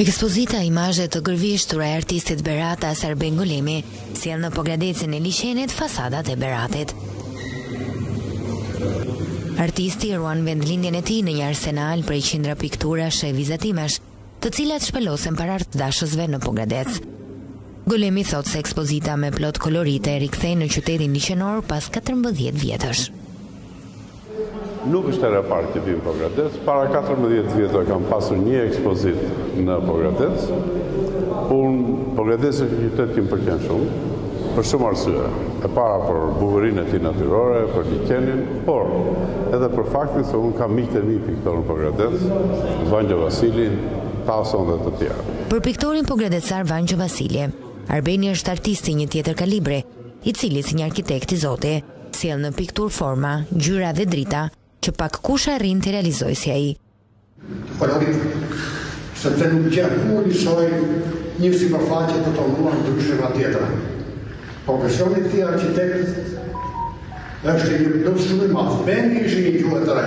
Ekspozita imazhe të gërvishtura e artistit beratas Arben Golemi sjell në Pogradecin e liqenit fasadat e Beratit. Artisti ruan vendlindjen e tij në një arsenal prej qindra pikturash e vizatimesh, të cilat shpalosen para artdashësve në Pogradec. Golemi thotë se ekspozita me plot kolorite e rikthen në qytetin liqenor pas 14 vjetësh. Nuk është hera e parë që vij në Pogradec. Para katërmbëdhjetë vjetësh kam pasur një ekspozitë në Pogradec. Unë Pogradeci është një qytet që më pëlqen shumë, për shumë arsye. E para për bukurinë e tij natyrore, për liqenin, por edhe për faktin se unë kam miqtë e mi piktorë në Pogradec, Vangjo Vasili, Tason dhe të tjerë. Për piktorin pogradecar Vangjo Vasili, Arbeni është artist i një tjetër kalibri, i cili si një arkitekt i zoti. Sjell në pikturë forma, ngjyra dhe drita që pak kush arrin t'i realizojë si ai. Kolorit, sepse nuk gjen kurrë njësoj një sipërfaqe të tonuar ndryshe nga tjetra. Profesioni i tij arkitekt është një plus shumë i madh. Beni sjell një gjuhë të re.